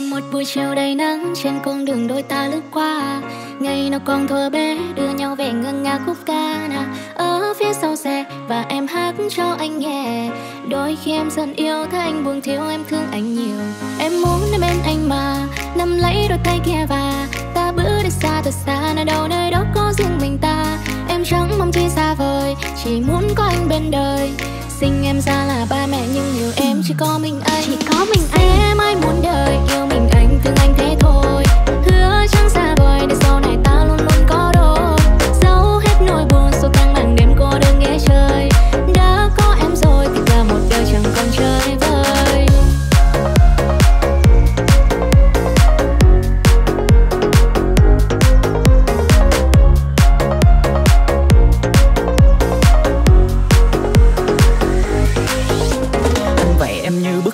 một buổi chiều đầy nắng, trên con đường đôi ta lướt qua. Ngày nào còn thuở bé, đưa nhau về ngân nga khúc ca nào ở phía sau xe, và em hát cho anh nghe. Đôi khi em dần yêu, thấy anh buồn thiếu, em thương anh nhiều. Em muốn đến bên anh mà, nắm lấy đôi tay kia và ta bước đi xa thật xa. Nơi đâu, nơi đó có riêng mình ta. Em chẳng mong chi xa vời, chỉ muốn có anh bên đời. Sinh em ra là ba mẹ, nhưng nhiều em chỉ có mình anh. Chỉ có mình anh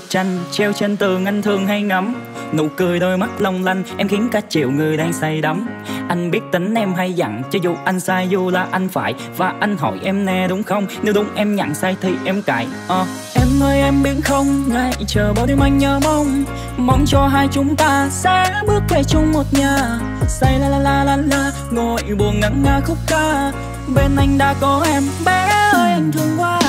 tranh treo trên tường anh thường hay ngắm. Nụ cười đôi mắt long lanh, em khiến cả triệu người đang say đắm. Anh biết tính em hay dặn cho dù anh sai dù là anh phải. Và anh hỏi em nè, đúng không? Nếu đúng em nhận sai thì em cãi. Uh. em ơi, em biết không? Ngày chờ bao đêm anh nhớ mong. Mong cho hai chúng ta sẽ bước về chung một nhà. Say la la la la la, ngồi buồn ngẩn nga khúc ca. Bên anh đã có em, bé ơi, anh thương quá.